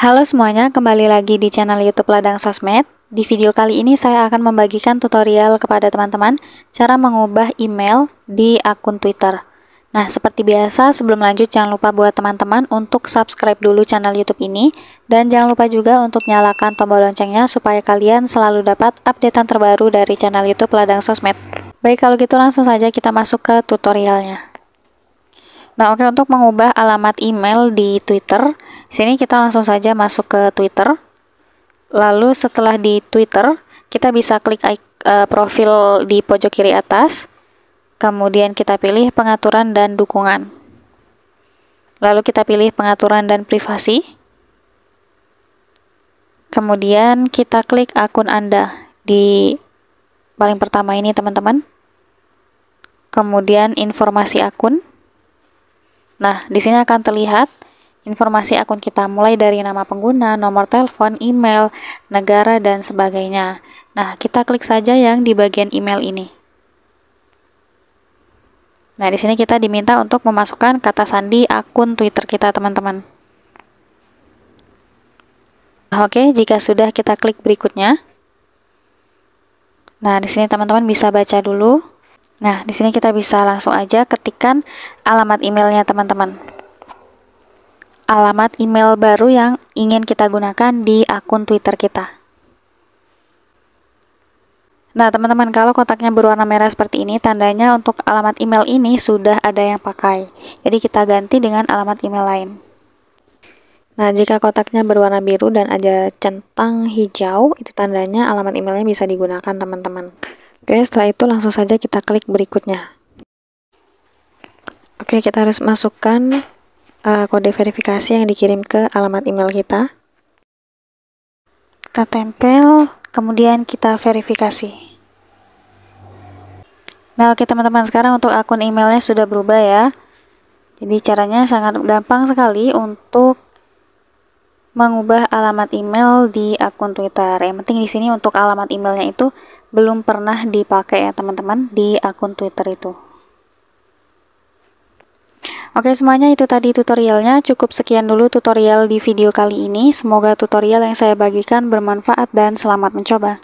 Halo semuanya, kembali lagi di channel YouTube Ladang Sosmed. Di video kali ini saya akan membagikan tutorial kepada teman-teman cara mengubah email di akun Twitter. Nah, seperti biasa, sebelum lanjut jangan lupa buat teman-teman untuk subscribe dulu channel YouTube ini dan jangan lupa juga untuk nyalakan tombol loncengnya supaya kalian selalu dapat updatean terbaru dari channel YouTube Ladang Sosmed. Baik, kalau gitu langsung saja kita masuk ke tutorialnya. Nah, oke untuk mengubah alamat email di Twitter, sini kita langsung saja masuk ke Twitter. Lalu setelah di Twitter, kita bisa klik uh, profil di pojok kiri atas. Kemudian kita pilih pengaturan dan dukungan. Lalu kita pilih pengaturan dan privasi. Kemudian kita klik akun Anda di paling pertama ini teman-teman. Kemudian informasi akun. Nah, di sini akan terlihat informasi akun kita mulai dari nama pengguna, nomor telepon, email, negara, dan sebagainya. Nah, kita klik saja yang di bagian email ini. Nah, di sini kita diminta untuk memasukkan kata sandi akun Twitter kita, teman-teman. Oke, jika sudah kita klik berikutnya. Nah, di sini teman-teman bisa baca dulu. Nah, di sini kita bisa langsung aja ketikkan alamat emailnya, teman-teman alamat email baru yang ingin kita gunakan di akun Twitter kita. Nah, teman-teman, kalau kotaknya berwarna merah seperti ini, tandanya untuk alamat email ini sudah ada yang pakai. Jadi, kita ganti dengan alamat email lain. Nah, jika kotaknya berwarna biru dan ada centang hijau, itu tandanya alamat emailnya bisa digunakan, teman-teman. Oke, setelah itu langsung saja kita klik berikutnya. Oke, kita harus masukkan uh, kode verifikasi yang dikirim ke alamat email kita. Kita tempel, kemudian kita verifikasi. Nah, oke teman-teman, sekarang untuk akun emailnya sudah berubah ya. Jadi caranya sangat gampang sekali untuk mengubah alamat email di akun Twitter. Yang penting di sini untuk alamat emailnya itu belum pernah dipakai ya teman-teman di akun Twitter itu. Oke semuanya itu tadi tutorialnya. Cukup sekian dulu tutorial di video kali ini. Semoga tutorial yang saya bagikan bermanfaat dan selamat mencoba